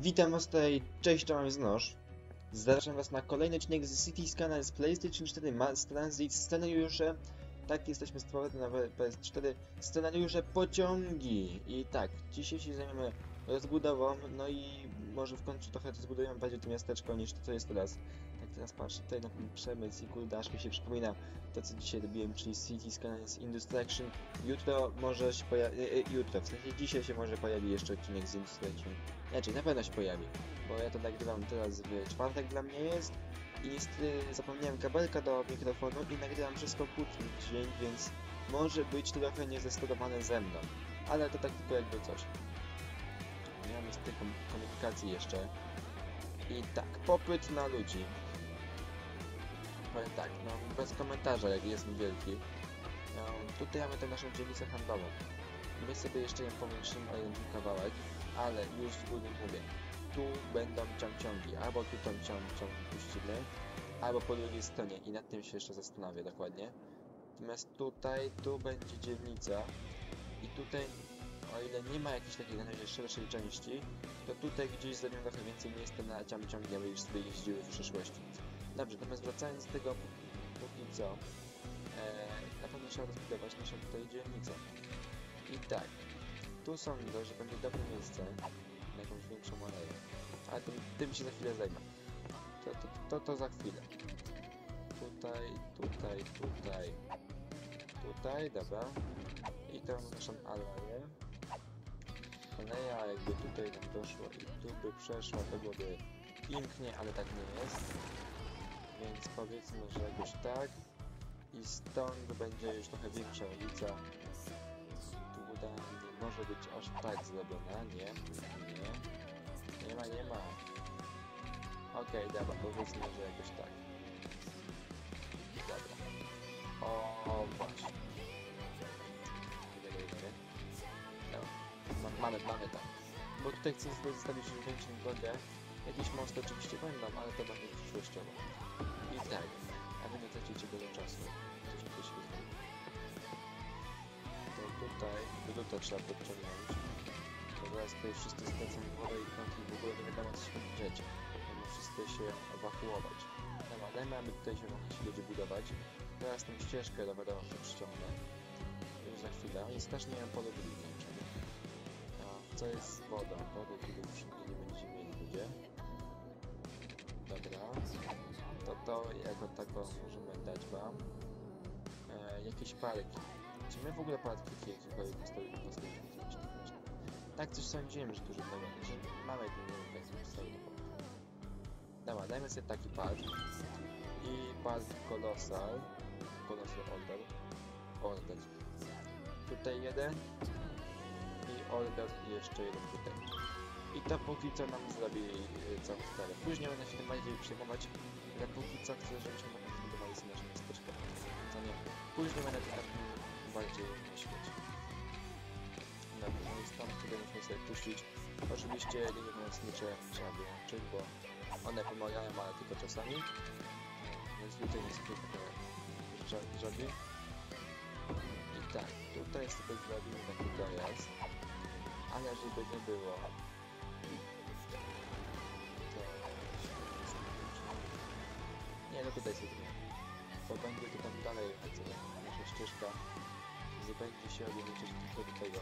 Witam was tutaj, cześć, czołem z Noż. Zapraszam was na kolejny odcinek z City Scanner z PlayStation 4 Mass Transit scenariusze. Tak, jesteśmy stworzeni na PS4 scenariusze pociągi. I tak, dzisiaj się zajmiemy rozbudową, no i może w końcu trochę rozbudujemy bardziej to miasteczko niż to, co jest teraz. Tak, teraz patrzę tutaj na ten przemysł i kurde, aż mi się przypomina to, co dzisiaj robiłem, czyli City Scanner z Industraction. Jutro może się pojawi, e, e, jutro, w sensie dzisiaj się może pojawi jeszcze odcinek z Industraction. Znaczy, na pewno się pojawi, bo ja to nagrywam teraz w czwartek dla mnie jest i niestety zapomniałem kabelka do mikrofonu i nagrywam przez komputer dźwięk, więc może być trochę niezesterowane ze mną, ale to tak tylko jakby coś. Mamy z kom komunikacji jeszcze. I tak, popyt na ludzi. Powiem tak, no bez komentarza, jak jest wielki. No, tutaj mamy tę naszą dzielnicę handlową. My sobie jeszcze ją pomniejszymy o jeden kawałek, ale już z góry mówię, tu będą ciągi, albo tu tą ciąg, puścimy, albo po drugiej stronie i nad tym się jeszcze zastanowię dokładnie. Natomiast tutaj, tu będzie dzielnica i tutaj, o ile nie ma jakiejś takiej na razie szerszej części, to tutaj gdzieś zrobię trochę więcej miejsca na aby już sobie jeździły w przyszłości. Dobrze, natomiast wracając do tego, póki co, e, na pewno trzeba rozbudować naszą tutaj dzielnicę. I tak, tu sądzę, że będzie dobre miejsce na jakąś większą aleję. Ale tym, tym się za chwilę zajmę. To, to, to, to za chwilę. Tutaj, tutaj, tutaj. Tutaj, dobra. I tą naszą aleję. Aleja jakby tutaj nam doszła i tu by przeszła, to byłoby pięknie, ale tak nie jest. Więc powiedzmy, że jakoś tak. I stąd będzie już trochę większa ulica. Tu uda nie może być aż tak zrobiona, nie, nie. Nie ma, nie ma. Okej, dobra, powiedzmy, że jakoś tak. Dobra. O, właśnie. Dobra. Ma, mamy, mamy tam. Bo tutaj chcę zostawić już większą drogę. Jakieś mosty oczywiście będą, ale to będzie przyszłościowo. Tak, aby nie tracić jego czasu. Coś tutaj się. To tutaj, tutaj trzeba podciągnąć. To zaraz tutaj wszyscy stracą wodę i prąd i w ogóle nie wiadomo co się będzie dziać. Będą wszyscy się ewakuować. Dobra, dajmy, aby tutaj się mogli ci ludzie budować. Teraz tą ścieżkę rowerową przyciągnę. Już za chwilę. Jest też nie wiem budowniczego. A co jest z wodą? Wody kiedy już nie będziecie mieli ludzie. Dobra. To to jako tako możemy dać wam. E, jakieś parki. Czy my w ogóle parki jakiekolwiek postawili postawili Tak coś sądziłem, że dużo tego że mamy nie postawili Dobra, dajmy sobie taki park. I park Colossal. Colossal Order. Order. Tutaj jeden. I Order i jeszcze jeden tutaj. I to póki co nam zrobi całą sprawę. Później będę się tym bardziej przejmować, ale póki co chcę, żebyśmy mogli zbudowali sobie nasze miasteczko. Co nie? Później będę to tak bardziej myśleć. Dobra, no i stąd tutaj musimy sobie puścić. Oczywiście linie pomocnicze trzeba wyłączyć, bo one pomagają, ale tylko czasami. Więc tutaj nie sobie żadni. I tak, tutaj sobie zrobimy taki dojazd. Ale żeby nie było, Nie, no tutaj sobie nie. Bo będzie to tam dalej, co nasza ścieżka będzie się ograniczyć tylko do tego.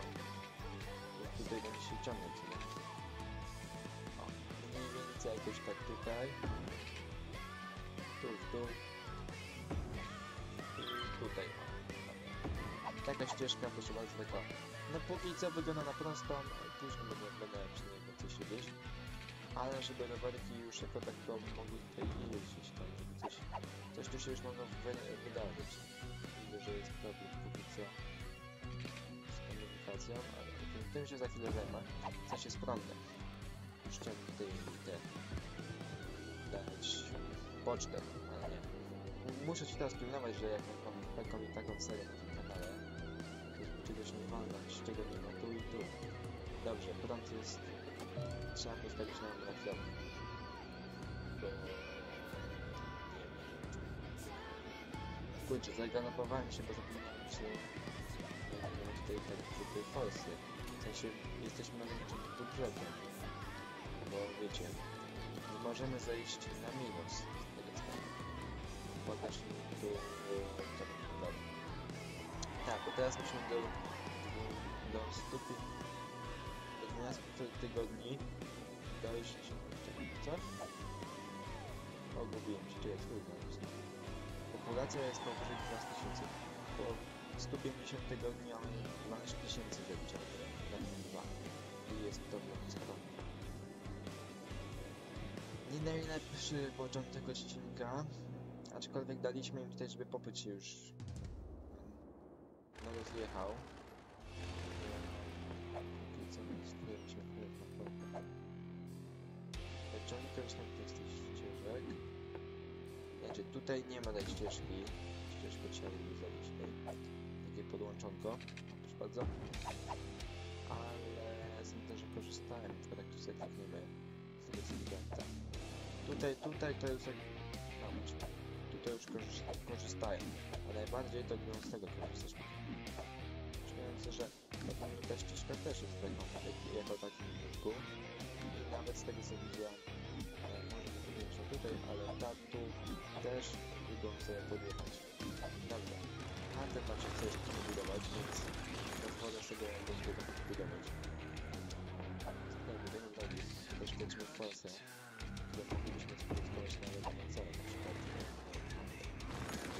Jak tutaj będzie się ciągnąć. Nie? O, mniej więcej jakoś tak tutaj. Tu, w dół. I tutaj. O. Taka ścieżka, proszę bardzo, taka. No póki co wygląda na prostą, później będę, będę przynajmniej coś wieść ale żeby rowerki już jako tak mogły tutaj jeździć, żeby coś, coś tu się już mogło wy, wydarzyć. Widzę, że jest problem póki co z komunikacją, ale tym, tym się za chwilę zajmę. W sensie z prądem. Chciałem tutaj te dać pocztę, ale nie. Muszę ci teraz pilnować, że jak mam taką i taką serię na tym kanale, to czegoś nie wolno, czego nie ma tu i tu. Dobrze, prąd jest trzeba postawić na, chwilę. Bo... Kurczę, zagalopowałem się, bo zapomniałem się tutaj tak tutaj forsy. W sensie jesteśmy na tu brzegiem. bo wiecie, nie możemy zejść na minus z tego względu. Pokaż mi tu, e, to dobra. Tak, bo teraz musimy do, do, do 100, do 12 ty- tygodni dojść, czekaj, co? Ogubiłem się, czy jest trudno. Populacja jest powyżej 12 tysięcy. Po 150 tygodni mamy 12 tysięcy dwa. I jest to blisko. Nie najlepszy początek odcinka, aczkolwiek daliśmy im tutaj, żeby popyt się już no rozjechał. Póki co więc wpłyniemy wpływ na z tych ścieżek. Znaczy tutaj nie ma tej ścieżki. Ścieżkę trzeba by zrobić tutaj. Takie podłączonko. Proszę bardzo. Ale z tego, że korzystałem, tylko tak tu sobie klikniemy z cywilanta. Tutaj, tutaj to jest jak... No, tutaj już korzysta, korzystają. A najbardziej to będą z tego korzystać. Przypominając, że ta ścieżka też jest tego, jak- jako takim minutku. I nawet z tego co widziałem, tutaj, ale ta tu też idą sobie podjechać. Dobra. A ten macie chce jeszcze budować, więc pozwolę sobie jakoś go tak budować. Tak, będziemy dali też lecimy w Polsce, które moglibyśmy spożytkować nawet na całe na przykład.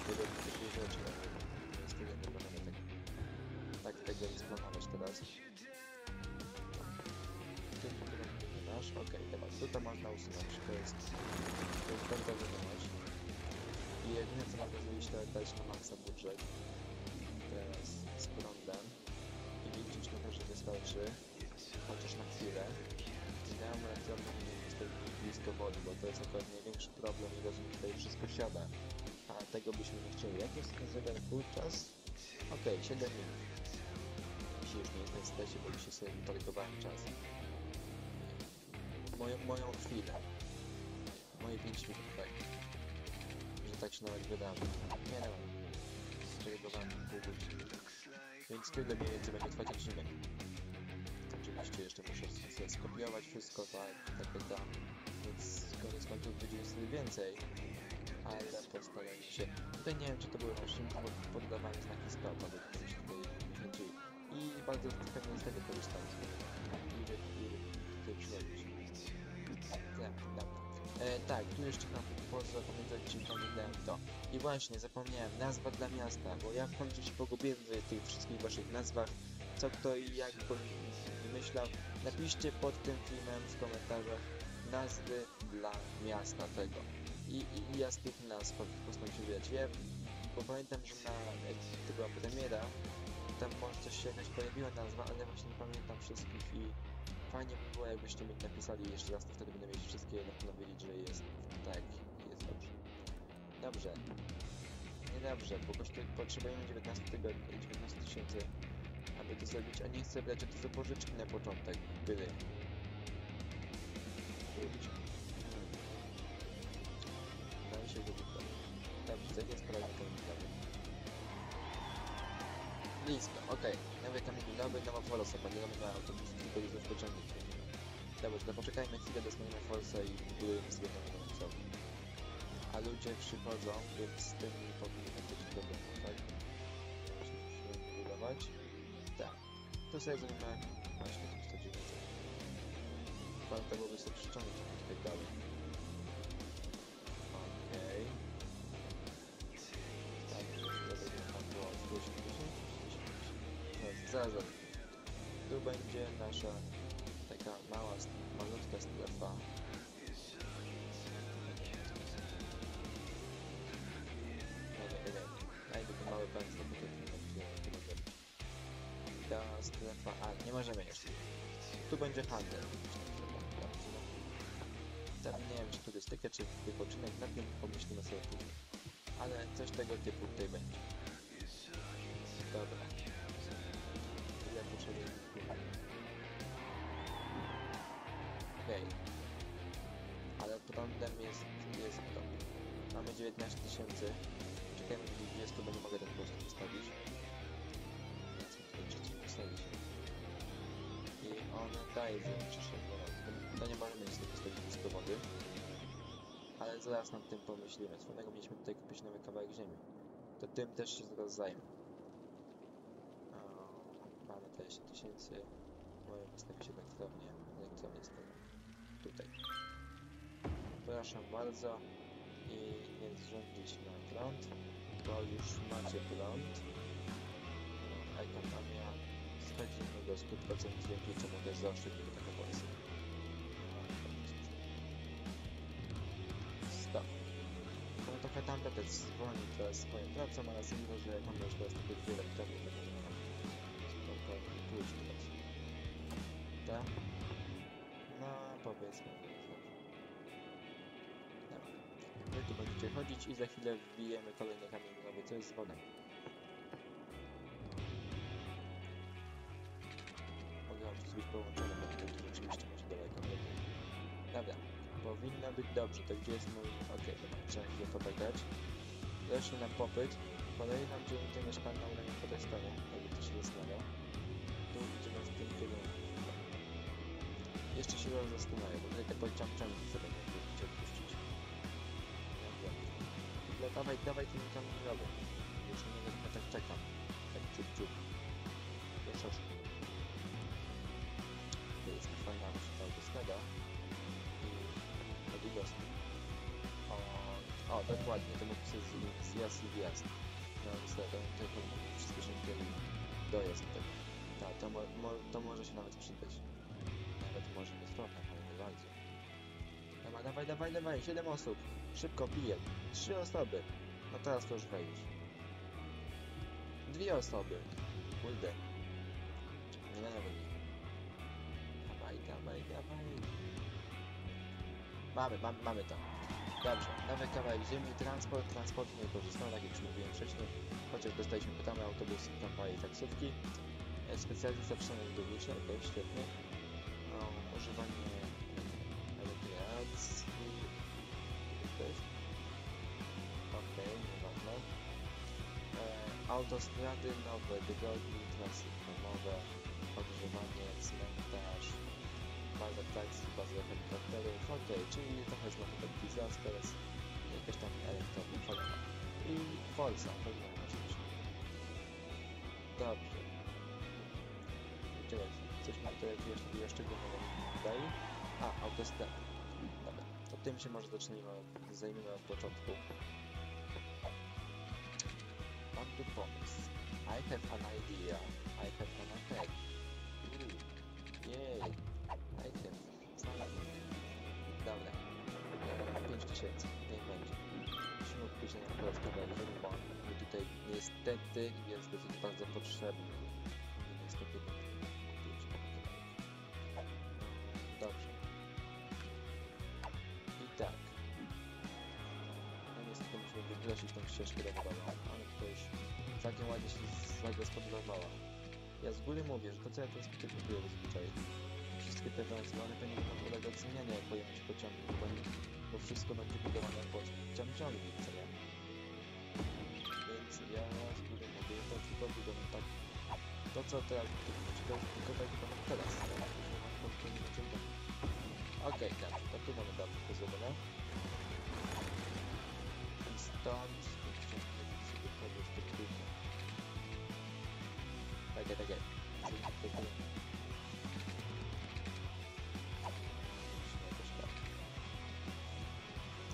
Tego typu rzeczy, ale nie możemy tak, tak tego nie splanować teraz. Masz, okej, dobra, tutaj można usunąć, to jest, to jest bardzo wiadomość. I jedyne co mogę zrobić to dać na maksa budżet, teraz z prądem i liczyć na to, że wystarczy, chociaż na chwilę. Idealną elektrownią jest blisko wody, bo to jest akurat największy problem i rozumiem tutaj wszystko siada. A tego byśmy nie chcieli. Jak jest ten zegar czas? Okej, 7 minut. Dzisiaj już nie jestem w stresie, bo sobie czas. Moją, moją chwilę. Moje 5 minut, tak. Że tak się nawet. Nie no. Targowałem pół godziny. Więc tyle mniej więcej będzie trwać odcinek. Oczywiście jeszcze muszę sobie skopiować wszystko, tak, tak, tak, tak. Więc koniec końców będzie wtedy więcej. Ale postaram się. Tutaj nie wiem, czy to były właśnie pod- poddawane znaki stop, aby ktoś tutaj kręcił. I bardzo pewnie z tego korzystaliśmy. I że i tutaj przyrobić. Tak, dobra. E, tak, tu jeszcze mam poza pomiędzy odcinkami dałem to. I właśnie, zapomniałem, nazwa dla miasta, bo ja w końcu się pogubiłem w tych wszystkich waszych nazwach. Co kto i jak wymyślał. Napiszcie pod tym filmem w komentarzach nazwy dla miasta tego. I, i, i ja z tych nazw postaram się wydać. Ja, bo pamiętam, że na, była premiera, tam może coś się jakaś pojawiła nazwa, ale właśnie nie pamiętam wszystkich i fajnie by było, jakbyście mi napisali jeszcze raz, to wtedy będę mieć wszystkie na pewno wiedzieć, że jest tak, jest dobrze. Dobrze. Niedobrze, bo kosztuje, potrzebujemy 19 tygodni, 19 tysięcy, aby to zrobić, a nie chcę brać od dużo pożyczki na początek. Były. Byliście. Hmm. Wydaje się, że to. Dobrze, co jest sprawa komunikacji? Blisko, okej. Nowy kamień milowy, nowa Polsa, bo nie mamy na autobus, tylko już rozpoczęty. Dobrze, to poczekajmy chwilę, dostaniemy Polsę i budujemy sobie nową końcową. A ludzie przychodzą, więc z tym nie powinno być problemu, tak? Musimy budować. Tak. To sobie zrobimy właśnie tych 109. Warto byłoby sobie przyciągnąć i tak dalej. Tu będzie nasza taka mała, malutka strefa. Najdę ten mały pędzel, bo to nie być. Ta strefa... A, nie możemy jeszcze. Tu będzie handel. Tam nie wiem, czy turystykę, czy wypoczynek, nad tym pomyślimy sobie później. Ale coś tego typu tutaj będzie. Dobra. Mamy 19 tysięcy. Czekajmy do 20, bo nie mogę tak po prostu postawić. Więc tutaj trzeci postawić. I on daje większy szybko. to nie możemy niestety postawić blisko wody. Ale zaraz nad tym pomyślimy. Swoją mieliśmy tutaj kupić nowy kawałek ziemi. To tym też się zaraz zajmę. O, mamy 20 tysięcy. Możemy postawić elektrownię. Elektrownię stawiam tutaj. Proszę bardzo. I nie zrządzić na prąd, bo już macie prąd. No, Ekonomia schodzimy do 100% dzięki czemu też zaoszczędzimy trochę hajsu. Stop. No trochę tam będę zwolnił teraz swoją pracą, ale sądzę, że jak mamy już teraz dwie elektrownie, to możemy nam spokojnie pójść teraz. Tak? No, powiedzmy. Tu będziecie chodzić i za chwilę wbijemy kolejny kamień milowy, co jest z wodą. Mogę oczywiście być połączone, bo to rzeczywiście może daleko. Dobra, powinno być dobrze. To gdzie jest mój... Okej, dobra, trzeba chwilę poczekać. Rośnie nam popyt. Kolejna dzielnica mieszkalna u mnie po tej stronie, jakby ktoś się zastanawiał. Tu idziemy w tym kierunku. Jeszcze się teraz zastanawiam, bo tutaj te pociągczami sobie No dawaj, dawaj tym kamieniowym. Już nie wiem, ja tak czekam. Tak ciup, ciup. Troszeczkę. To jest fajna maszyna autostrada. I Adigosy. O, o, dokładnie, to mógł się z zjazd i wjazd. No niestety, tutaj powinno przyspieszyć ten dojazd do tego. Tak, to, mo, to może się nawet przydać. Nawet może nie trochę, ale nie bardzo. Dobra, dawaj, dawaj, dawaj, 7 osób. Szybko, piję. 3 osoby. No teraz to już wejść. Dwie osoby. Kurde. Nie nawet. Dawaj, dawaj, dawaj. Mamy, mamy, mamy to. Dobrze, nowy kawałek ziemi, transport, transport nie korzystał, tak jak już mówiłem wcześniej. Chociaż dostaliśmy pytamy autobusy, tramwaje i taksówki. E, Specjalizacja przynajmniej do okej, świetnie. No, używanie autostrady nowe, drogi, trasy domowe, ogrzewanie, cmentarz, baza taksji, baza helikopterów, okej, czyli trochę znowu tak disasters, jakaś tam elektrownia, fajna. I Forza, pewnie oczywiście. Dobrze. Czekaj, coś mam tu jakiegoś takiego szczególnego mi tutaj. A, autostrada. Dobra, to tym się może zacznijmy, zajmiemy od początku. Tu pomysł. I have an idea. I have an attack. Ooh. Jej. I have. Znalazłem. Dobra. E, 5000. Niech będzie. Musimy kupić na mi tutaj niestety jest dosyć bardzo potrzebny. Zagospodarowała. Ja z góry mówię, że to ja teraz tutaj kupuję zazwyczaj, wszystkie te węzły, one nam ulegać zmianie, pojęcie pociągu, bo, bo wszystko będzie budowane pod ciągciągi, co nie? Więc ja z góry mówię, to tylko budowy tak. To co teraz to tylko tak teraz, tak? Okay, dobrze, to tu mamy dobrze to zrobione. I Tak.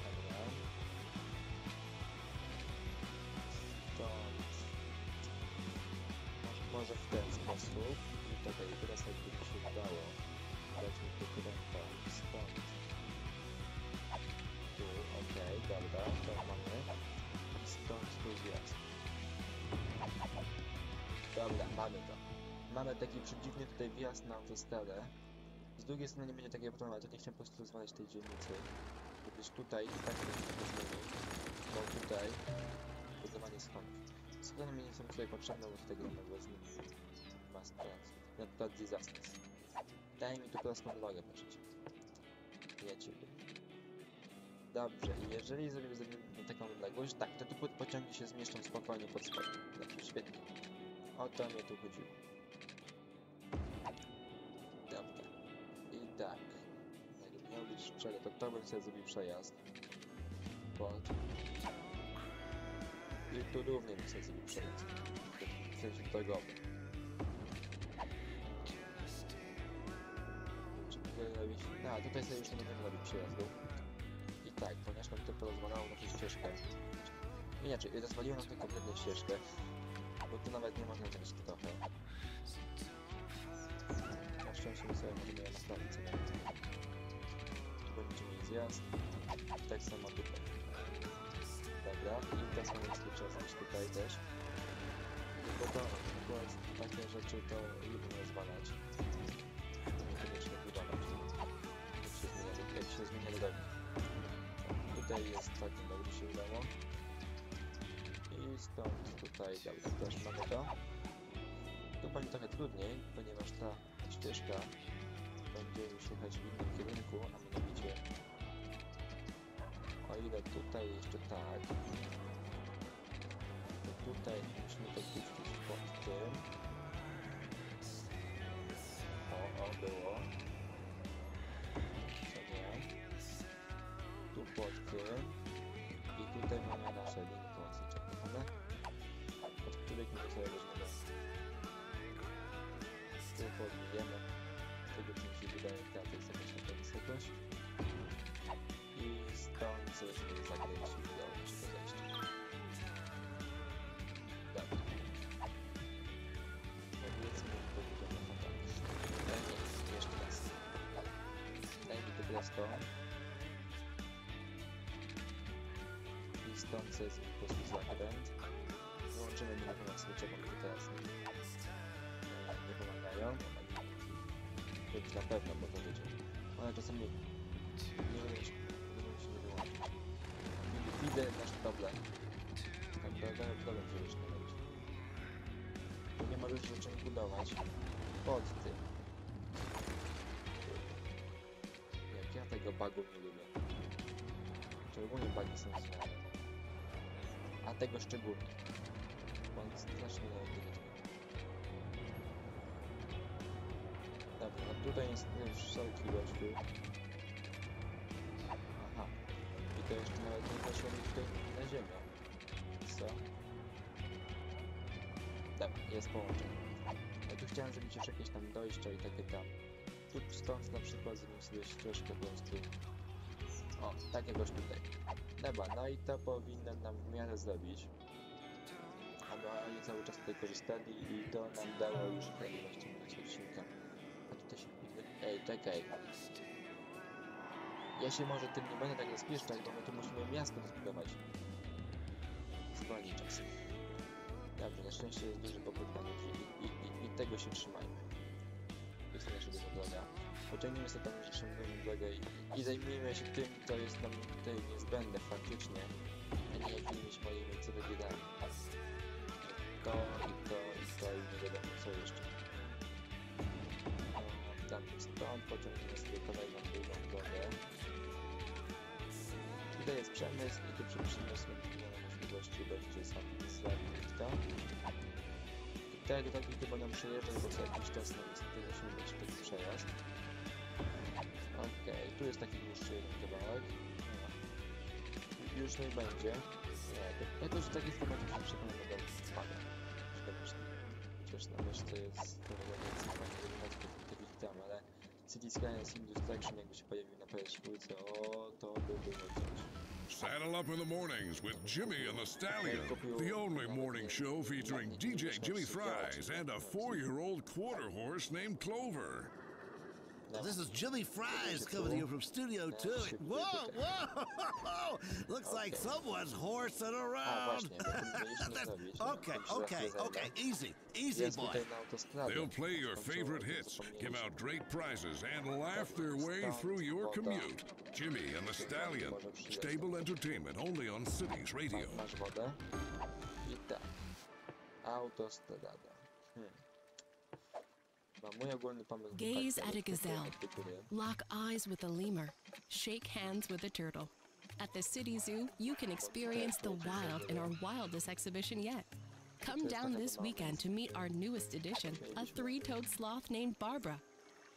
Dobra. Stąd. Może, w ten sposób. I tutaj teraz jakby mi się udało. Dać mi tu kręta. Stąd. Tu, okej, dobra, to mamy. Stąd tu zjazd. Dobra, mamy to. Mamy taki przedziwny tutaj wjazd na autostradę. Z drugiej strony nie będzie takiego problemu, ale to nie chciałem po prostu rozwalać tej dzielnicy. Gdyż tutaj i tak będzie zmienił. Bo tutaj budowanie schodów. Schody mi nie są tutaj potrzebne, bo tutaj gramy bez. Mass transit. Na przykład disasters. Daj mi tu prostą drogę, proszę cię. Ja ciebie. Dobrze, jeżeli zrobimy taką odległość, tak, to tu po- pociągi się zmieszczą spokojnie pod spodem. Dobrze, świetnie. O to mnie tu chodziło. Dobra. I tak. szczerze, to to bym sobie zrobił przejazd. Pod. I tu również bym sobie zrobił przejazd. W sensie drogowy. Czy mogę robić... A, tutaj sobie już nie będziemy robić przejazdu. I tak, ponieważ nam to porozwalało na tą ścieżkę. Inaczej, rozwaliło nam tę kompletną ścieżkę. Tu nawet nie można zrobić trochę. Na szczęście sobie możemy je naprawić sobie. Tu będziemy mieli zjazd. Tak samo tutaj. Dobra, i tak samo jest zrobić tutaj też. Bo to akurat takie rzeczy to lubię rozwalać. Niekoniecznie budować. Jak się zmienia, drogi. Tutaj jest tak, dobrze się udało. I stąd tutaj, dobra, też mamy to. Tu będzie trochę trudniej, ponieważ ta ścieżka będzie już jechać w innym kierunku, a mianowicie o ile tutaj jeszcze tak, to tutaj musimy to puścić pod tym. O, o, było. Co nie? Tu pod tym. I tutaj mamy nasze linie? Od których my sobie weźmiemy. Tu podbijemy. Z tego co mi się wydaje, ta to jest jakaś taka wysokość. I stąd sobie sobie zakręcić do naszego zejścia. Dobra. Powiedzmy, pobudujemy to tak. E, nie, jeszcze raz. Dajmy to prosto. I stąd sobie zrobimy po prostu zakręt. Wyłączymy minimum smycze, bo mi to teraz nie, e, nie pomagają. Kiedyś na pewno podejdzie. One czasami nie czy nie czy wyłączyć. Widzę nasz problem. Ten problem, problem się robić. Tu nie możesz rzeczy budować pod tym. Jak ja tego bugu nie lubię. Szczególnie bugi są zmiany. A tego szczególnie. Strasznie irytuje. Dobra, tutaj jest już wszelki gościu. Aha. I to jeszcze nawet nie weszło mi tutaj na ziemię. Co? Dobra, jest połączenie. Ja tu chciałem zrobić jeszcze jakieś tam dojścia i takie tam. Tu stąd na przykład zrobić sobie ścieżkę po prostu. O, tak jakoś tutaj. Dobra, no i to powinno nam w miarę zrobić. Oni cały czas tutaj korzystali i to nam dało już właściwość odcinka. A tutaj się... Ej, czekaj. Ja się może tym nie będę tak rozpieszczać, bo my tu musimy miasto zbudować. Zwolni czas. Dobrze, na szczęście jest duży popyt na ludzi i, i, i tego się trzymajmy. Jest nasza duża droga. Pociągniemy sobie tam naszą dużą drogę i, i zajmijmy się tym, co jest nam tutaj niezbędne faktycznie, a nie jakimiś moimi cywilidami. To i to i to i nie wiadomo co jeszcze. No, Tam stąd pociągniemy sobie kolejną drugą drogę. Tutaj jest przemysł i tu przy przemysłu mamy możliwości z to. I te drogi chyba nam przejeżdżać, bo co jakiś czas nam niestety musimy mieć taki przejazd. Okej, tu jest taki dłuższy jeden kawałek. No. Już nie będzie. Nie, to jakoś w takiej formacie się przekonam, że będę spada. Chociaż na myszce jest trochę więcej fajnych elementów, to widziałem, ale City Skylines Industraction jakby się pojawił na PS4, o, to by coś. Saddle up in the mornings with Jimmy and the Stallion, the only morning show featuring DJ Jimmy Fries and a four year old quarter horse named Clover. No. This is Jimmy Fries coming to you from Studio 2. Whoa, whoa! Looks like someone's horsing around. właśnie, bo to mieliśmy That's- zrobić. okay, okay, okay. Easy, easy, boy. tutaj na autostradzie. They'll play your favorite hits, give out great prizes, and laugh their way through your commute. Jimmy and the Stallion, stable entertainment only on Cities Radio. Ma- Masz wodę. I tak. Autostrada. Gaze at a gazelle. Lock eyes with a lemur. Shake hands with a turtle. At the City Zoo, you can experience the wild in our wildest exhibition yet. Come down this weekend to meet our newest addition, a three toed sloth named Barbara.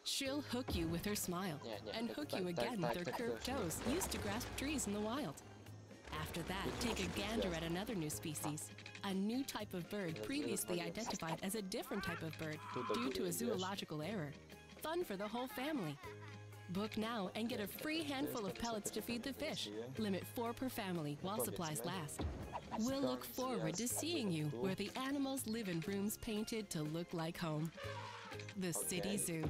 She'll hook you with her smile and hook you again with her curved toes used to grasp trees in the wild. After that, take a gander at another new species, a new type of bird previously identified as a different type of bird due to a zoological error. Fun for the whole family. Book now and get a free handful of pellets to feed the fish. Limit four per family while supplies last. We'll look forward to seeing you where the animals live in rooms painted to look like home. The City Zoo.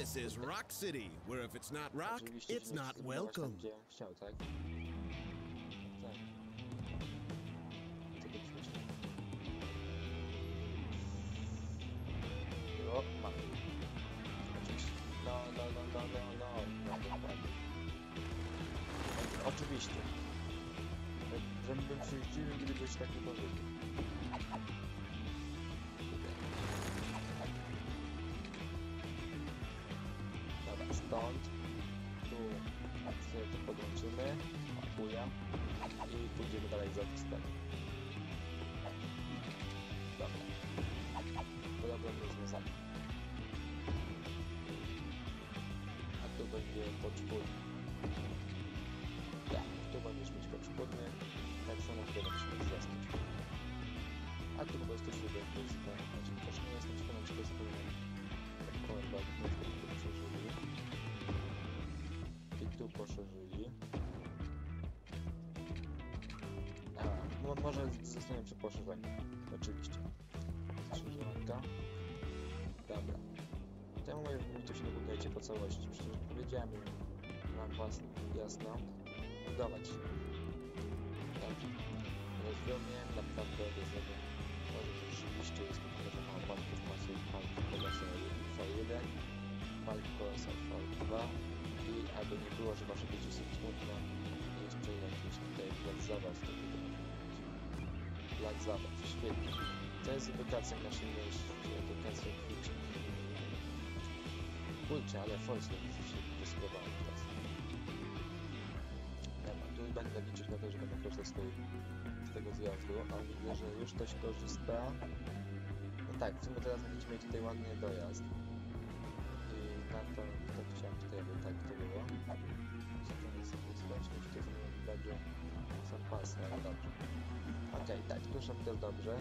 This is Rock City, where if it's not rock, Oczywiście, it's że nie not chcę budować tam, welcome. gdzie on chciał, tak? Tak. Tylko ćwiczę. O, mam. Oczywiście. No, no, no, no, no, no, no, dokładnie. Oczywiście. Żebym się zdziwił, gdybyś tak nie powiedział. Pójdziemy dalej za step. Dobra. Problem rozwiązany. A tu będzie poczwórny. Tak, tu będziesz mieć poczwórny, tak samo tutaj będziesz mieć zastęp. A tu po prostu śrubę jest znaczy też nie jestem przekonany, czy to jest bug, na przykład tu przeżyli. I tu poszerzyli. Może przy poszerzeniu. Oczywiście. Skrzyżowanka. Dobra. Temu mi to się nie budujecie po całości. Przecież powiedziałem wam was jasno. Budować. Dobrze. Rozumiem, naprawdę rozumiem. Może rzeczywiście jest to że ma walkę w masie walki kolesa V1, walki kolesa V2 i aby nie było, że wasze dzieci są smutne, jeszcze jakiś tutaj plac zabaw to by Plac zabaw, świetnie. To jest edukacja w naszym mieście, edukacja kwitnie. Kurczę, ale Force się wyspróbowało teraz. Dobra, tu będę liczyć na to, że będę korzystał z, z tego zjazdu, a widzę, że już ktoś korzysta. No tak, w sumie teraz będziemy mieć tutaj ładny dojazd. I na to, to chciałem tutaj, aby tak to było. Co to jest czy to będzie są pasy, ale dobrze. Okej, tak, tu są też dobrze,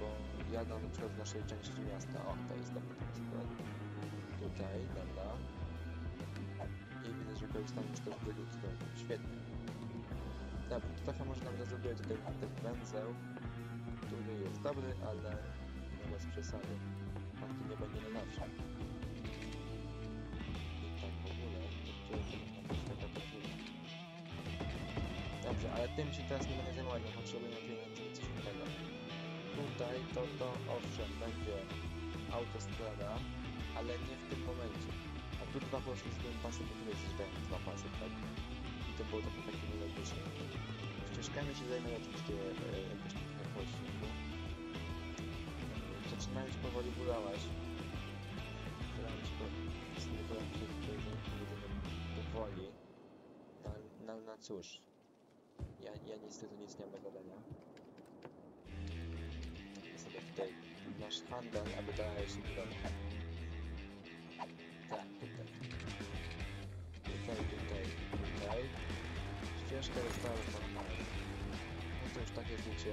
bo jadą na przykład w naszej części miasta. O, to jest dobry przykład. Tutaj, dobra. I widzę, że korzystamy już też strony. Świetnie. Dobra, to trochę można rozrobić tutaj ten węzeł, który jest dobry, ale nie bez przesady. On nie będzie na zawsze. I tak w ogóle, to tym się teraz nie będę zajmować, bo potrzebujemy pieniędzy i coś innego. Tutaj to, to owszem, będzie autostrada, ale nie w tym momencie. A tu dwa poszli z tym pasem, bo tu jest zdają dwa pasy, tak? I to było trochę takie nielogiczne. Ścieżkami się zajmę oczywiście e, jakoś trochę po odcinku. Zaczynają się powoli budować. Staram się po- staram się tutaj powiedzmy powoli. No, no, no cóż. Ja, ja niestety nic nie mam do gadania. Sobie tutaj nasz handel, aby dalej się budował. Tak, tutaj. Tutaj, tutaj, tutaj. Ścieżka została normalna. No to już takie życie.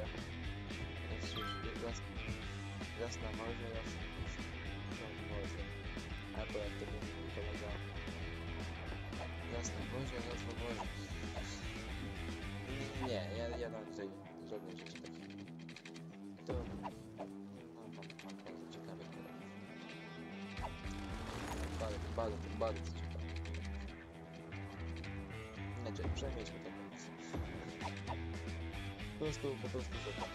Raz, raz, raz na morze, raz na morze. Albo jak to mówił kolega. Raz na morze, raz na morze. Nie, ja, ja mam tutaj żadnej rzeczy takiej. To... No, mam, mam bardzo ciekawych kolegów. Bardzo, bardzo, bardzo ciekawe. Znaczy, przemieślmy to pomysł. Po prostu, po prostu zobacz.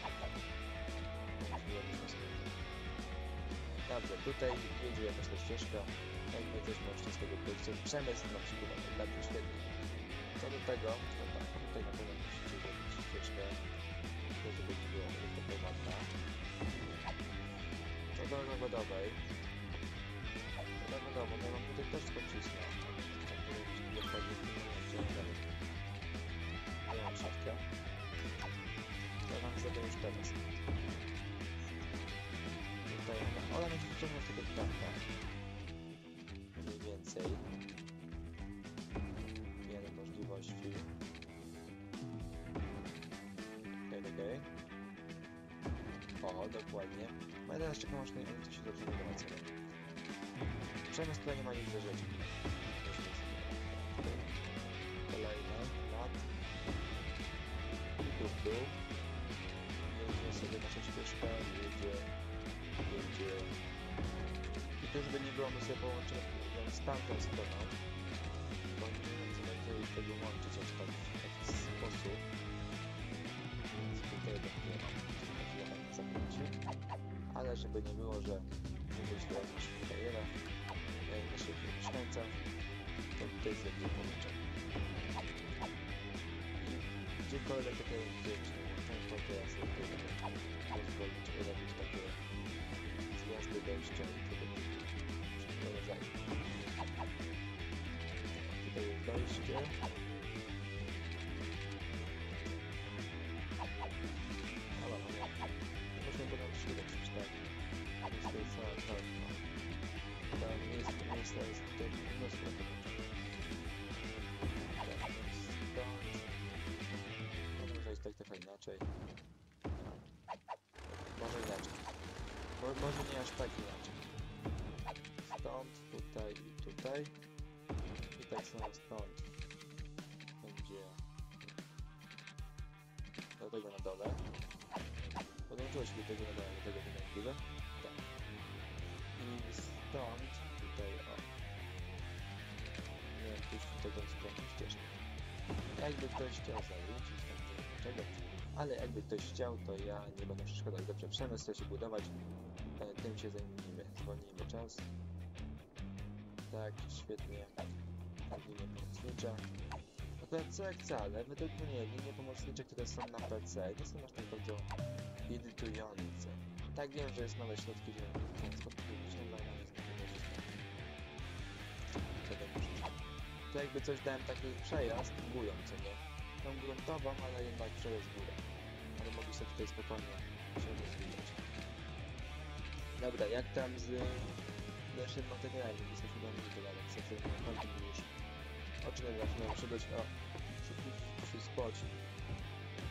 Dobrze, tutaj jedzie jakaś ta ścieżka. Jakby też możecie z tego korzystać. Przemysł na przykład, dobrze, świetnie. Co do tego, to tak, tutaj na pewno musicie ścieżkę, to nie było taka ładna. Do rogodowej, co do rogodowej, to mam tutaj też pocisnę. Tak, żeby wchodzić w tym momencie, dalej. Ja mam siatkę. To wam zrobię już teraz. ściągnąć tego ptaka. Dokładnie. I teraz czekam aż to to się dobrze wygląda. Przemysł tutaj nie ma nic do rzeczy. Kolejne, lat. I tu w dół. Jedzie sobie nasza ścieżka, jedzie, jedzie. I to już by nie było, my sobie połączymy z tamtą stroną. Bo nie wiem, co będzie tego łączyć tak w taki sposób. Więc tutaj dopiero na zakręcie. Ale żeby nie było, że już w karierach, jak w naszych mieszkańcach, to tutaj zrobię. I gdziekolwiek tutaj gdzieś często teraz sobie tutaj pozwolić robić takie zjazdy dojścia i tego typu rodzaju. Tutaj jest dojście. Miejsca jest tutaj mnóstwo. Tak, stąd. Może zejść tak trochę inaczej. Może inaczej. Mo może nie aż tak inaczej. Stąd, tutaj i tutaj. I tak samo stąd. Będzie do tego na dole. Podłączyło się do tego na dole, do tego na górę. Tak. I stąd, tego skromną ścieżkę. Jakby ktoś chciał zawrócić, tam nie czego. Ale jakby ktoś chciał, to ja nie będę przeszkadzać. Dobrze, przemysł chce się budować. E, tym się zajmijmy. Zwolnijmy czas. Tak, świetnie. Linie pomocnicze. Akurat co jak co, ale według mnie linie pomocnicze, które są na PC, nie są aż tak bardzo irytujące. Tak wiem, że jest nowe środki transportu To jakby coś dałem taki przejazd górą, co nie? Tą gruntową, ale jednak przejazd górą. Ale mogli sobie tutaj spokojnie się rozwijać. Dobra, jak tam z naszym materiałem? Jesteśmy do mnie dalej, chcę kończyć już. O czym ja miałem przybyć? O, się spać.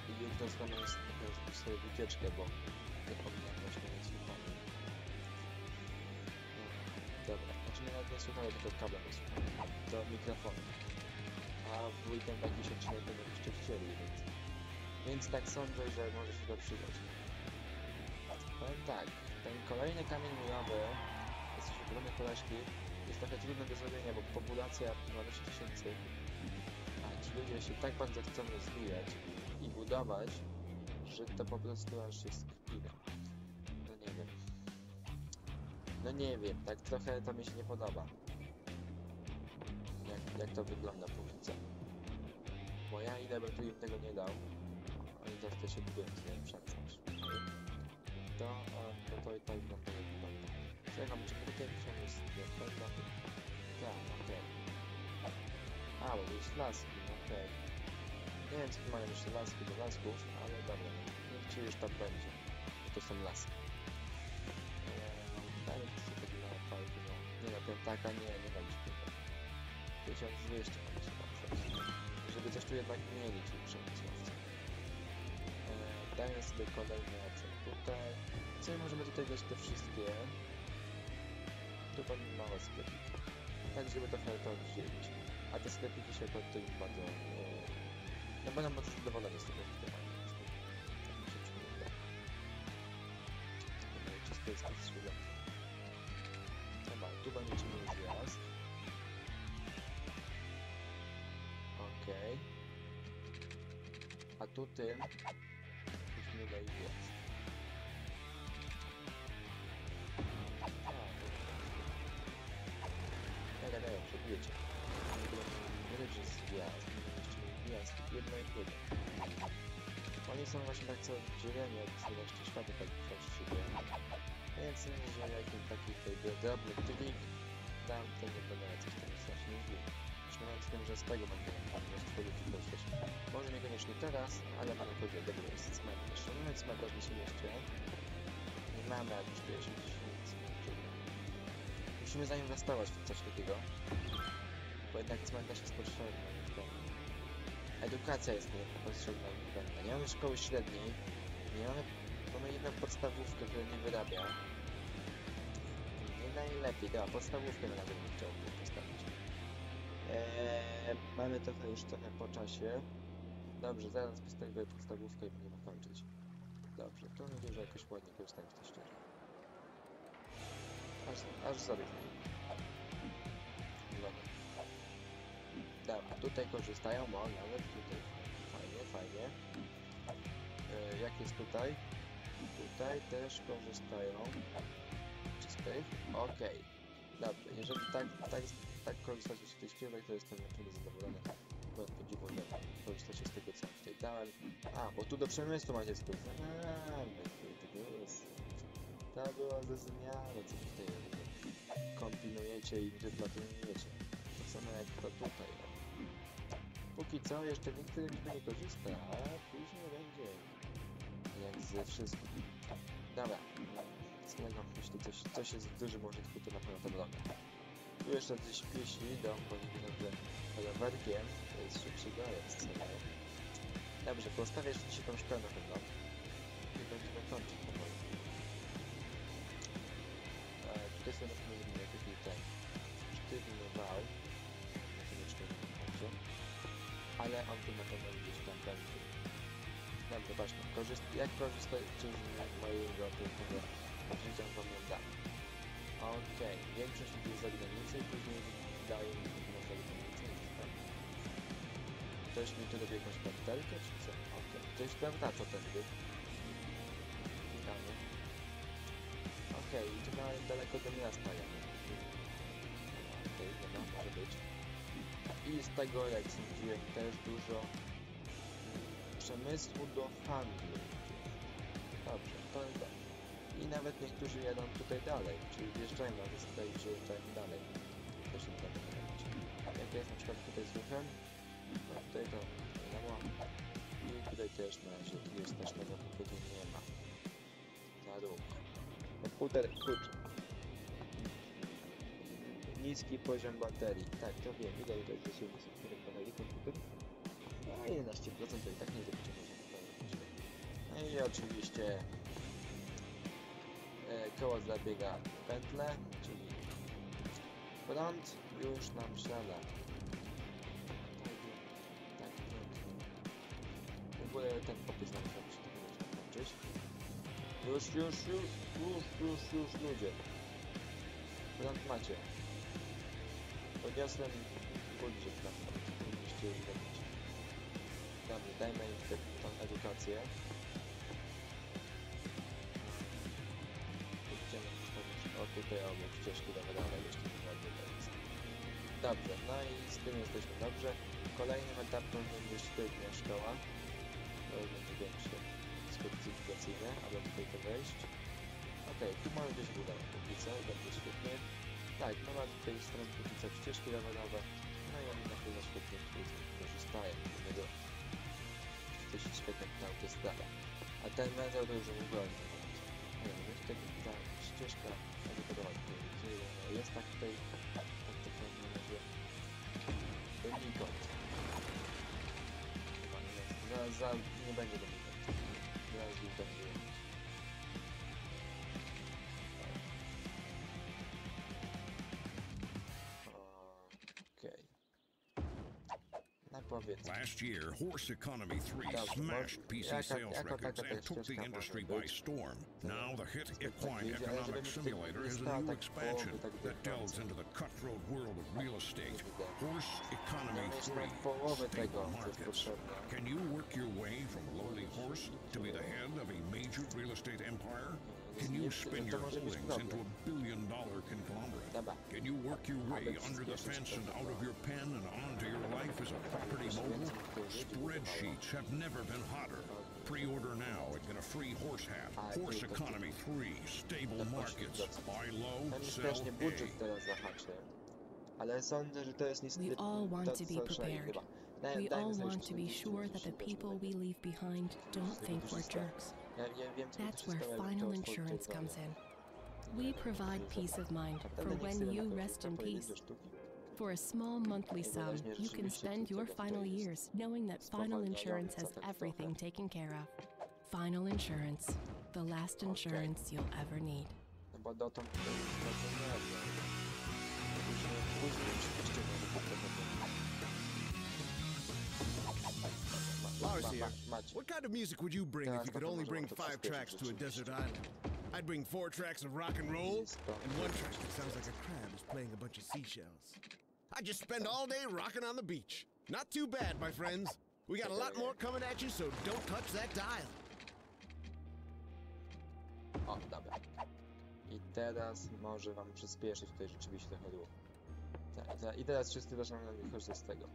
I wami jest sobie wycieczkę, bo zapominam właśnie Nawet nie słuchamy, tylko kabla nie słuchamy. Do mikrofonu. A w weekend jakiś odcinek będziecie chcieli, więc... Więc tak sądzę, że może się to przydać. Powiem tak, ten kolejny kamień milowy, jesteś ogromne koleżki, jest trochę trudne do zrobienia, bo populacja 12 tysięcy, a ci ludzie się tak bardzo chcą rozwijać i budować, że to po prostu aż jest nie wiem, tak trochę to mi się nie podoba. Jak, jak to wygląda póki co. Bo ja ile bym tu im tego nie dał, oni też się budują, nie wiem, przemysł. To, a to, to i tak wygląda jak wygląda. Czy tutaj przemysł jest, prawda? Tak, okej. Okay. A, bo jest laski, okej. Okay. Nie wiem, co tu mają jeszcze laski do lasków, ale dobra, niech ci już tak będzie. To są laski. Piątaka, nie, nie ci piątaka. 1200 mam się. Żeby coś tu jednak mieli ci przemysłowcy. Eee, daję sobie kolejny opcję tutaj. Co możemy tutaj dać te wszystkie? Tu pan małe sklepiki. Tak, żeby trochę to oddzielić. A te sklepiki się to im bardzo... Eee, no będę bardzo zadowolony z tego, mają. Tak mi się przygląda. Czysto jest to Dobra, tu będziecie mieli zjazd. Okej. Okay. A tu tym musimy wejść zjazd. Dobra, dobra, przebijecie. Nie wiem, że jest zjazd. Jest, jedno i drugie. Oni są właśnie tak co dzieleni od reszty świata, tak właściwie. Więc że jakiś taki tutaj drobny trik dam, to nie będę coś tam strasznie mówił. Śmiałem z tym, że z tego będę miał stworzyć dosyć. Może niekoniecznie teraz, ale mam nadzieję, że jest cmentarz. No cmentarz mi się mieście. Nie mamy jakiś 50 nic, Musimy zainwestować w coś takiego. Bo jednak cmentarz jest potrzebny. Edukacja jest potrzebna. Nie mamy szkoły średniej. Nie mamy... Mamy jedną podstawówkę, która nie wyrabia. Najlepiej. Dobra, podstawówkę na razie bym chciał postawić. Eee, mamy trochę już trochę po czasie. Dobrze, zaraz postawię podstawówkę i będziemy kończyć. Dobrze, to nie że jakoś ładnie korzystałem z tej ścieżki. Aż, aż zarówno. Dobra. Dobra, tutaj korzystają, o nawet tutaj. Fajnie, fajnie. E, jak jest tutaj? Tutaj też korzystają. Tych? Okej. Dobrze, jeżeli tak, tak, tak korzystacie z tej śpiewek, to jestem naprawdę zadowolony. Bo podziwuję, korzystacie z tego, co tutaj dałem. A, bo tu do przemysłu macie skrót. To było ze zmiany, co tutaj kombinujecie i wyplatujecie. Tak samo jak to tutaj. Póki co jeszcze nikt z tego nie korzysta, a później będzie. Jak ze wszystkim. Dobra. Tego myślę, coś, coś jest w dużym użytku, to na pewno to droga. Tu jeszcze gdzieś piesi idą, bo nie wiedzą, że rowerkiem to jest szybszy dojazd. co nie? Dobrze, postawię jeszcze dzisiaj tą szkołę na pewno. I będziemy kończyć powoli. E, tutaj sobie nazwijmy taki ten sztywny wał. Na. Ale on tu na pewno gdzieś tam będzie. Dobrze, właśnie. Jak korzystać z mojego pięknego życia dam. Okej, większość ludzi jest za granicą i później daje mi na za granicę. Tak? Ktoś mi tu robi jakąś kartelkę, czy co? Okej, ktoś sprawdza co tędy. Witamy. Okej, okay, nawet daleko do miasta jadę. Okej, okay, dobra, może być. I z tego, jak sądziłem, też dużo przemysłu do handlu. Dobrze, to jest dobrze. I nawet niektórzy jadą tutaj dalej, czyli wjeżdżają na wyspę i przyjeżdżają dalej. Też nie da tego robić. Jak jest na przykład tutaj z ruchem, no tutaj to wiadomo. I tutaj też na razie jest też tego pokrytu nie ma. Na ruch. Komputer, kurczę. Niski poziom baterii. Tak, to wiem. Ile tutaj zasięgu sobie baterii komputer? No 11% to i tak nie zobaczymy. No i oczywiście koło zabiega pętlę, czyli prąd już nam siada. Tak, pięknie. W ogóle ten popis nam zrobić, to będzie kończyć. Już, już, już, już, już, już ludzie. Prąd macie. Podniosłem budżet na to. Musicie już wiedzieć. Dobrze, dajmy im tę edukację. Tutaj obok ścieżki jeszcze nie ładnie to jest. Dobrze, no i z tym jesteśmy dobrze. Kolejnym etapem będzie średnia szkoła. To będzie większe skutki cywilizacyjne, aby tutaj to wejść. Okej, okay, tu mamy gdzieś budę póki co, będzie świetnie. Tak, no ma tutaj stronę co ścieżki rowerowe. No i oni na pewno świetnie tutaj korzystają z tego dość świetna ta autostrada. A ten metal to już uwolni. Tutaj ta ścieżka, podoba gdzie jest tak tutaj, tak to będzie donikąd. Chyba nie. Za, za, nie będzie donikąd. Zaraz już Last year, Horse Economy 3 smashed PC sales records and took the industry by storm. Now the hit Equine Economic Simulator has a new expansion that delves into the cutthroat world of real estate. Horse Economy 3 Stable Markets. Can you work your way from a lowly horse to be the head of a major real estate empire? Can you spin your holdings into a billion dollar conglomerate? Can you work your way under the fence and out of your pen and onto your life as a property mogul? Spreadsheets have never been hotter. Pre-order now and get a free horse hat. Horse Economy 3, stable markets. Buy low, sell We all want to be prepared. We all want to be sure that the people we leave behind don't think we're jerks. That's where final insurance comes in. We provide peace of mind for when you rest in peace. For a small monthly sum, you can spend your final years knowing that Final Insurance has everything taken care of. Final Insurance, the last insurance you'll ever need. Lars here. What kind of music would you bring if you could only bring five tracks to a desert island? I'd bring four tracks of rock and roll, and one track that sounds like a crab is playing a bunch of seashells. I'd just spend all day rocking on the beach. Not too bad, my friends. We got a lot more coming at you, so don't touch that dial. O, dobra. I teraz może wam przyspieszyć tutaj rzeczywiście trochę. Tak, tak. I teraz wszyscy korzystać z tego.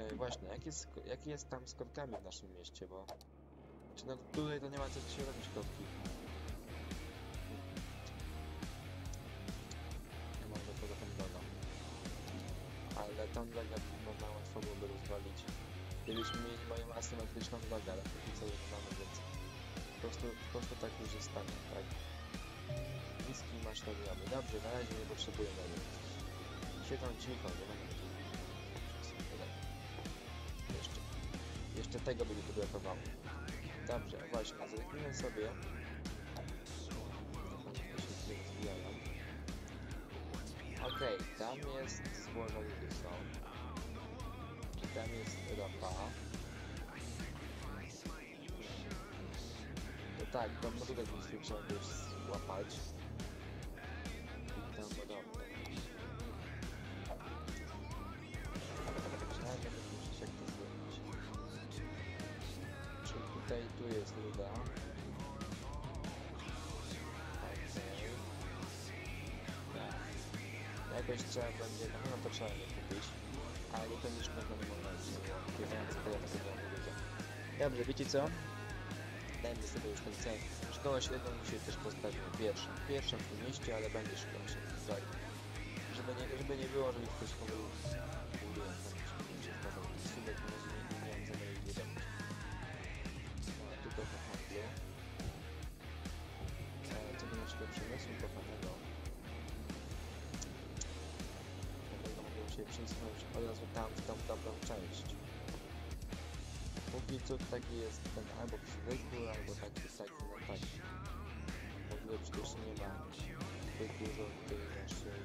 E, właśnie, jak jest, jak jest tam z korkami w naszym mieście, bo... Czy no tutaj to nie ma co się robić korki? Nie mam do tego handloga. Ale tą drogę można łatwo byłoby rozwalić. Gdybyśmy mieli moją asymetryczną drogę, ale póki co nie mamy, więc... Po prostu, po prostu tak już zostanie, tak? Niski masztowiowy. Dobrze, na razie nie potrzebujemy nic. Siedzą cicho, nie będę Jeszcze tego by mi. Dobrze, właśnie, zerknijmy sobie. Okej, tam jest złoża są. Tam jest ropa. No tak, tam na tutaj nic już złapać. Co? Dajmy sobie już ten cel. Szkołę średnią dzisiaj też postawimy pierwszą. Pierwszą w tym mieście, ale będzie szkoła średnia. Tak. Żeby nie, żeby nie było, żeby ktoś pomylił. Mówiłem, tam się wkazał. Sumie to może nie, nie miałem zamiaru wydobyć. No, tu trochę handlu. E, co do naszego przemysłu kochanego. Dlatego mogę się przesunąć od razu tam, w tą dobrą część. Póki co taki jest ten albo zwykły, albo taki, taki, no taki. W ogóle przecież nie ma zbyt dużo tej naszej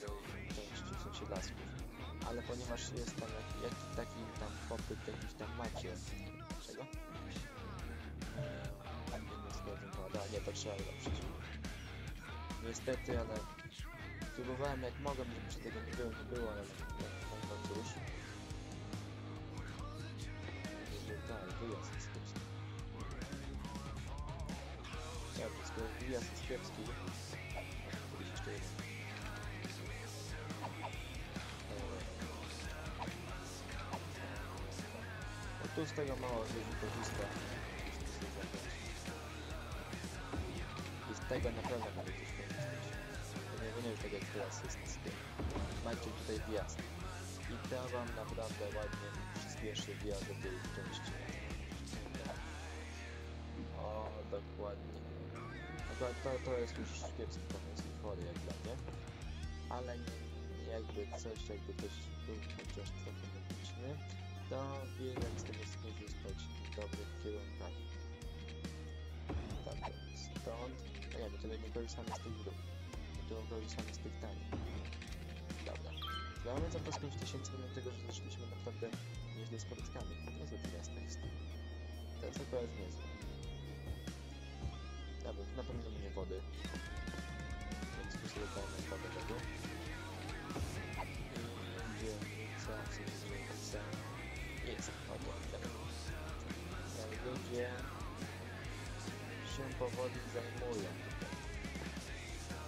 dobrej części, w sensie lasków. Ale ponieważ jest tam jak, jak, taki tam popyt jakiś tam macie. Czego? Eee, nie zgodzę, no, nie, to trzeba ulepszyć. Niestety, ale próbowałem jak mogłem, żeby przy tego nie było, nie było, ale no, no cóż. Wyjazd jest kiepski. Dobrze, skoro wyjazd jest kiepski, kiedyś jeszcze tu z tego mało ludzi korzysta. jeśli sobie zacząć. I z tego na pewno będzie coś korzystać. To nie wynik tak jak teraz jest tym. Macie tutaj wjazd. I to wam naprawdę ładnie przyspieszy wjazd do tej części. Akurat to, to jest już kiepski pomysł, chory jak dla mnie. Ale jakby coś, jakby ktoś był chociaż trochę logiczny, to wie jak z tego skorzystać w dobrych kierunkach. Tak, stąd... A my tutaj nie korzystamy z tych dróg. Tu korzystamy z tych tanich. Dobra. Mamy za to 5 tysięcy, mimo tego, że zeszliśmy naprawdę nieźle z podatkami. Niezły ten jest. To jest akurat niezłe. Dobra, na pewno nie wody. Więc tu sobie damy wodę tego. I dzielnica, dzielnica. Jest, oto, dobra. E, Ludzie się powoli zajmują tutaj.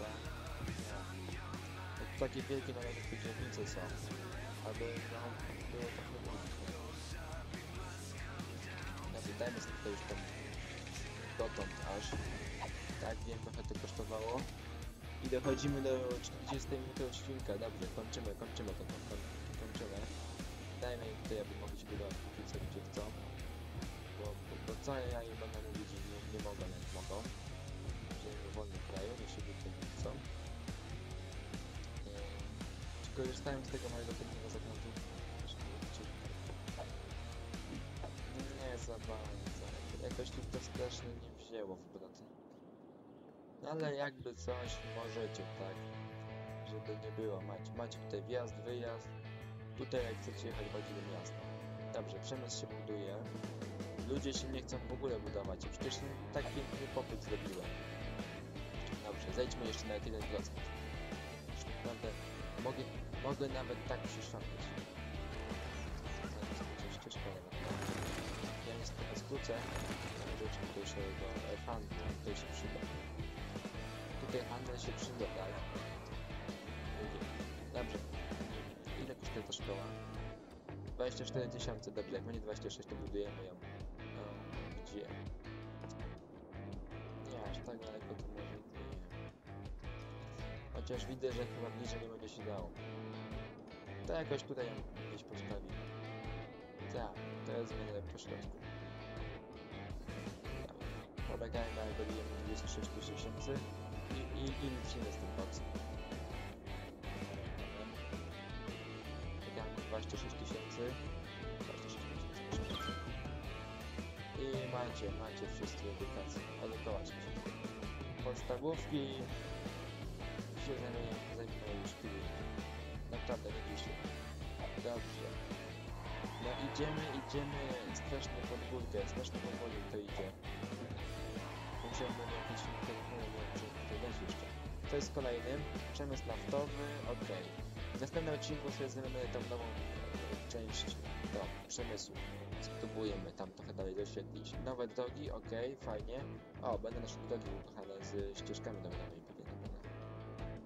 Tak? No. Takie wielkie na razie dzielnice są. Aby nam było trochę. Dobra, dajmy sobie to już tam dotąd aż. Tak, wiem, trochę to kosztowało. I dochodzimy do 40 minuty odcinka. Dobrze, kończymy, kończymy to, koń, kończymy. Dajmy im tutaj, aby mogli się póki co gdzie chcą. Bo, bo, bo co ja im będę mówić, nie, nie mogą jak mogą. żyjemy w wolnym kraju, nie się tutaj chcą. Czy korzystają z tego mojego pięknego zakrętu? Nie za bardzo. Jakoś tu to strasznie nie wzięło w obroty. Ale jakby coś możecie, tak? Żeby nie było. Macie, macie tutaj wjazd, wyjazd. Tutaj jak chcecie jechać bardziej do miasta. Dobrze, przemysł się buduje. Ludzie się nie chcą w ogóle budować. Przecież tak piękny popyt zrobiłem. Dobrze, zejdźmy jeszcze na 1%. Naprawdę mogę, mogę nawet tak przyszczępić. Ścieżka Ja niestety skrócę rzeczy, które się do handlu, tutaj się przyda. Tutaj handel się przyda, tak? Dobrze. Ile kosztuje ta szkoła? 24 tysiące, dobrze, jak będzie 26 to budujemy ją. No, gdzie? Nie, aż tak daleko to może nie. Chociaż widzę, że chyba bliżej nie będzie się dało. To jakoś tutaj ją gdzieś postawimy. Tak, to jest po środku. Polegajmy, jak dobijemy 26 tysięcy i, i, i lecimy z tym boksem. 26 tysięcy 26 tysięcy i macie, macie wszystkie edukacje edukować się podstawówki. Się zajmują, już chwilę naprawdę nie dzisiaj dobrze. No idziemy, idziemy. Strasznie pod górkę, strasznie powoli to idzie. Musiałbym jakieś telefony, tutaj dać jeszcze to jest kolejnym, przemysł naftowy, ok w następnym odcinku sobie zrobimy tą nową e, część do przemysłu. Spróbujemy tam trochę dalej doświetlić. Nowe drogi, ok, fajnie. O, będę nasze drogi ukochane z ścieżkami drogowymi pewnie.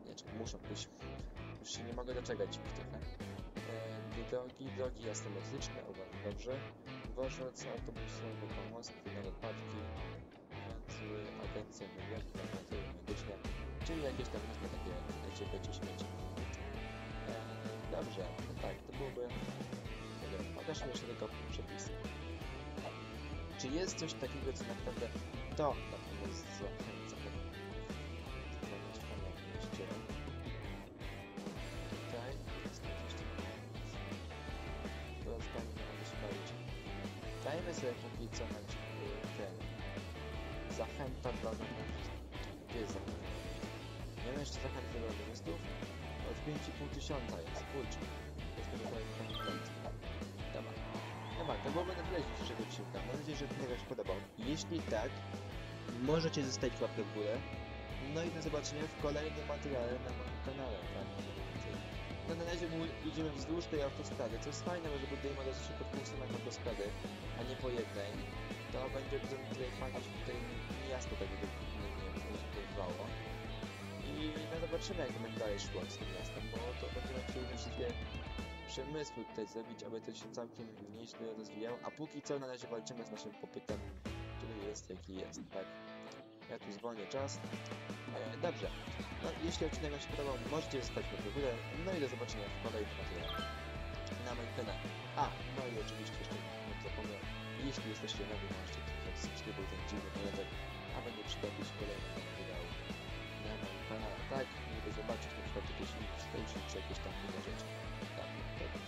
Nie, czekaj, muszą być. Już się nie mogę doczekać ich trochę. E, drogi, drogi asymetryczne, uważam, dobrze. Dworzec, autobusowy, pomosty, nowe parki, agencja wywiadu, medyczne, czyli jakieś tam różne takie, wiecie, będzie śmieci. Dobrze, no tak, to byłoby... Nie wiem, pokaż mi jeszcze tylko przepisy. Czy jest coś takiego, co naprawdę to na pewno zachęca? Znaleźć to byłoby na tyle dzisiejszego odcinka. Mam nadzieję, że Wam się podobał. Jeśli tak, możecie zostawić łapkę w górę. No i do zobaczenia w kolejnym materiale na moim kanale, tak? No na razie idziemy wzdłuż tej autostrady, co jest fajne, że budujemy dosyć szybko w stronach autostrady, a nie po jednej. To będzie tutaj fajnie się tutaj miasto tak jakby nie, nie, nie, nie, i no zobaczymy jak będzie dalej szło z tym miastem, bo to będziemy chcieli wszystkie przemysły tutaj zrobić, aby to się całkiem nieźle rozwijało, a póki co na razie walczymy z naszym popytem, który jest jaki jest, tak? Ja tu zwolnię czas. E, dobrze, no jeśli odcinek Wam się podobał, możecie zostać w górę, no i do zobaczenia w kolejnym materiale na moim kanale. A, no i oczywiście jeszcze nie zapomniałem, jeśli jesteście nowi, możecie subskrybować ten dziwny poletek, aby nie przegapić kolejnych materiałów na moim kanale, tak? Żeby zobaczyć na przykład jakieś jakieś tam inne rzeczy.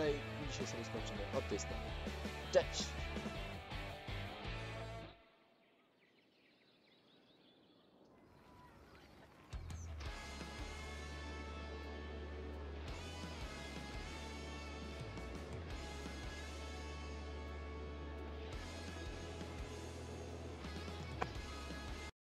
Tutaj dzisiaj sobie skończymy od tej strony. Cześć!